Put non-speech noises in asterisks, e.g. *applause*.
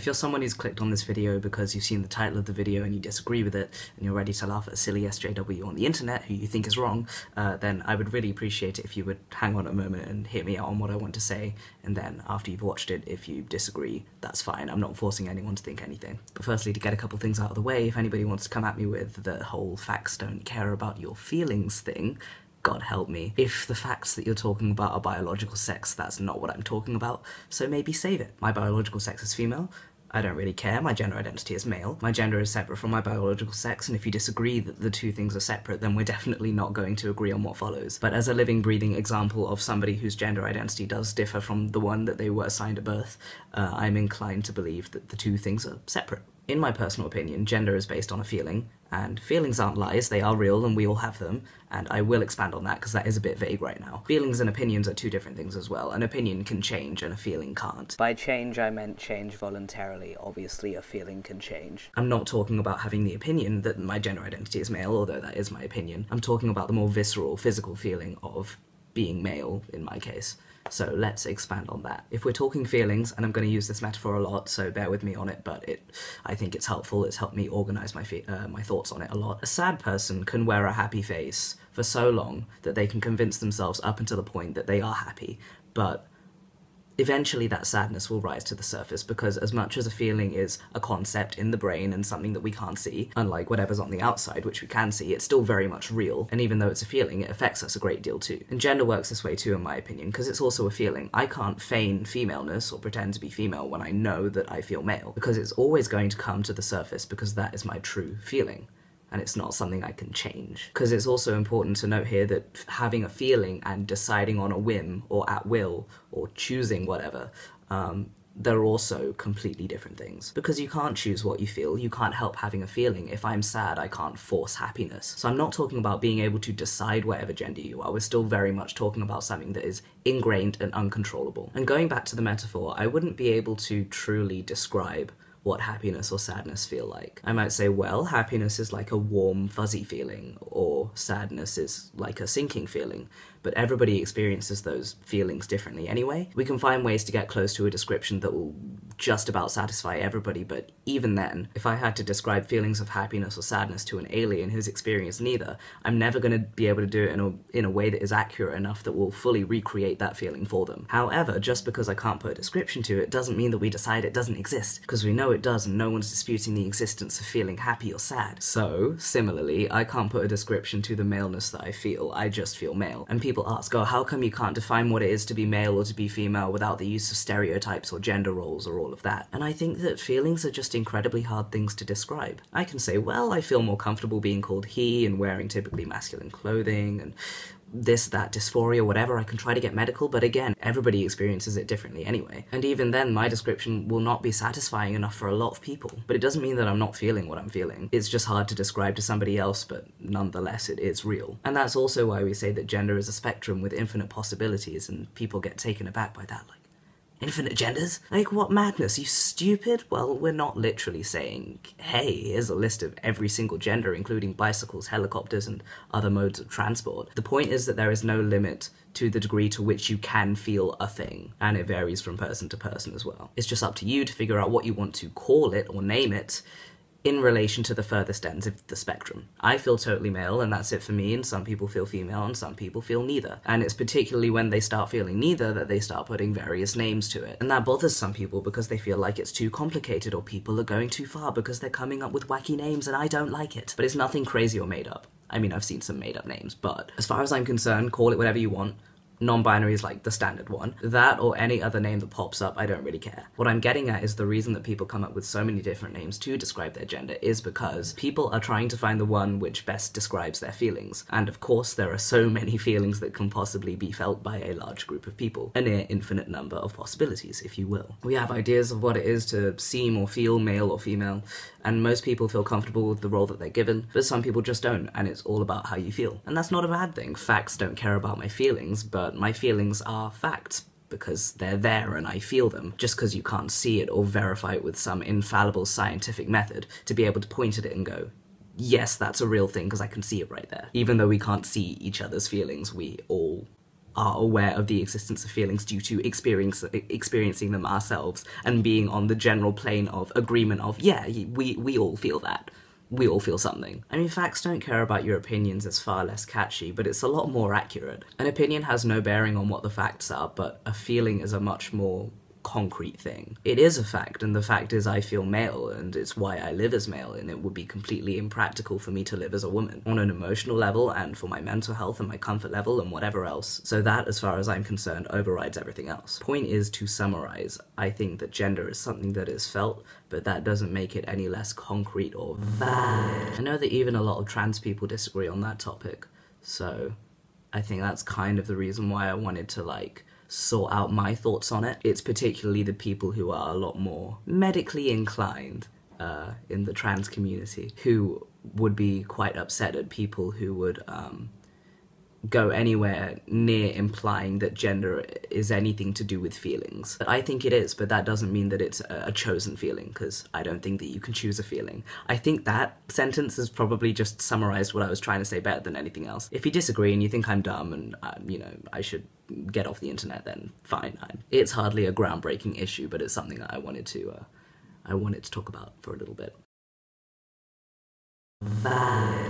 If you're someone who's clicked on this video because you've seen the title of the video and you disagree with it, and you're ready to laugh at a silly SJW on the internet who you think is wrong, uh, then I would really appreciate it if you would hang on a moment and hear me out on what I want to say, and then after you've watched it, if you disagree, that's fine. I'm not forcing anyone to think anything. But firstly, to get a couple things out of the way, if anybody wants to come at me with the whole facts don't care about your feelings thing, God help me. If the facts that you're talking about are biological sex, that's not what I'm talking about, so maybe save it. My biological sex is female. I don't really care. My gender identity is male. My gender is separate from my biological sex, and if you disagree that the two things are separate, then we're definitely not going to agree on what follows. But as a living, breathing example of somebody whose gender identity does differ from the one that they were assigned at birth, uh, I'm inclined to believe that the two things are separate. In my personal opinion, gender is based on a feeling, and feelings aren't lies, they are real and we all have them, and I will expand on that because that is a bit vague right now. Feelings and opinions are two different things as well. An opinion can change and a feeling can't. By change, I meant change voluntarily. Obviously, a feeling can change. I'm not talking about having the opinion that my gender identity is male, although that is my opinion. I'm talking about the more visceral, physical feeling of being male in my case. So let's expand on that. If we're talking feelings, and I'm going to use this metaphor a lot, so bear with me on it, but it, I think it's helpful. It's helped me organize my uh, my thoughts on it a lot. A sad person can wear a happy face for so long that they can convince themselves up until the point that they are happy, but eventually that sadness will rise to the surface because as much as a feeling is a concept in the brain and something that we can't see, unlike whatever's on the outside, which we can see, it's still very much real. And even though it's a feeling, it affects us a great deal too. And gender works this way too, in my opinion, because it's also a feeling. I can't feign femaleness or pretend to be female when I know that I feel male, because it's always going to come to the surface because that is my true feeling and it's not something I can change. Because it's also important to note here that having a feeling and deciding on a whim or at will or choosing whatever, um, they're also completely different things. Because you can't choose what you feel, you can't help having a feeling. If I'm sad, I can't force happiness. So I'm not talking about being able to decide whatever gender you are, we're still very much talking about something that is ingrained and uncontrollable. And going back to the metaphor, I wouldn't be able to truly describe what happiness or sadness feel like. I might say, well, happiness is like a warm, fuzzy feeling, or sadness is like a sinking feeling, but everybody experiences those feelings differently anyway. We can find ways to get close to a description that will just about satisfy everybody, but even then, if I had to describe feelings of happiness or sadness to an alien who's experienced neither, I'm never going to be able to do it in a, in a way that is accurate enough that will fully recreate that feeling for them. However, just because I can't put a description to it doesn't mean that we decide it doesn't exist, because we know it does and no one's disputing the existence of feeling happy or sad. So, similarly, I can't put a description to the maleness that I feel, I just feel male. And people ask, oh, how come you can't define what it is to be male or to be female without the use of stereotypes or gender roles or all of that? And I think that feelings are just incredibly hard things to describe. I can say, well, I feel more comfortable being called he and wearing typically masculine clothing and this, that, dysphoria, whatever, I can try to get medical, but again, everybody experiences it differently anyway. And even then, my description will not be satisfying enough for a lot of people. But it doesn't mean that I'm not feeling what I'm feeling. It's just hard to describe to somebody else, but nonetheless, it is real. And that's also why we say that gender is a spectrum with infinite possibilities, and people get taken aback by that. Like, Infinite genders? Like, what madness? You stupid? Well, we're not literally saying, hey, here's a list of every single gender, including bicycles, helicopters, and other modes of transport. The point is that there is no limit to the degree to which you can feel a thing, and it varies from person to person as well. It's just up to you to figure out what you want to call it or name it, in relation to the furthest ends of the spectrum. I feel totally male, and that's it for me, and some people feel female, and some people feel neither. And it's particularly when they start feeling neither that they start putting various names to it. And that bothers some people because they feel like it's too complicated, or people are going too far because they're coming up with wacky names, and I don't like it. But it's nothing crazy or made up. I mean, I've seen some made up names, but as far as I'm concerned, call it whatever you want non-binary is like the standard one. That or any other name that pops up, I don't really care. What I'm getting at is the reason that people come up with so many different names to describe their gender is because people are trying to find the one which best describes their feelings. And of course, there are so *laughs* many feelings that can possibly be felt by a large group of people. A near infinite number of possibilities, if you will. We have ideas of what it is to seem or feel male or female, and most people feel comfortable with the role that they're given, but some people just don't, and it's all about how you feel. And that's not a bad thing. Facts don't care about my feelings, but my feelings are facts because they're there and I feel them, just because you can't see it or verify it with some infallible scientific method to be able to point at it and go, yes, that's a real thing because I can see it right there. Even though we can't see each other's feelings, we all are aware of the existence of feelings due to experience, experiencing them ourselves and being on the general plane of agreement of, yeah, we, we all feel that we all feel something. I mean, facts don't care about your opinions, it's far less catchy, but it's a lot more accurate. An opinion has no bearing on what the facts are, but a feeling is a much more concrete thing. It is a fact, and the fact is I feel male, and it's why I live as male, and it would be completely impractical for me to live as a woman on an emotional level, and for my mental health and my comfort level, and whatever else. So that, as far as I'm concerned, overrides everything else. Point is to summarize, I think that gender is something that is felt, but that doesn't make it any less concrete or valid. I know that even a lot of trans people disagree on that topic, so I think that's kind of the reason why I wanted to like sort out my thoughts on it. It's particularly the people who are a lot more medically inclined uh, in the trans community who would be quite upset at people who would um, go anywhere near implying that gender is anything to do with feelings. But I think it is, but that doesn't mean that it's a, chosen feeling, because I don't think that you can choose a feeling. I think that sentence has probably just summarized what I was trying to say better than anything else. If you disagree and you think I'm dumb and, um, you know, I should get off the internet, then fine. I'm, it's hardly a groundbreaking issue, but it's something that I wanted to, uh, I wanted to talk about for a little bit. Valid.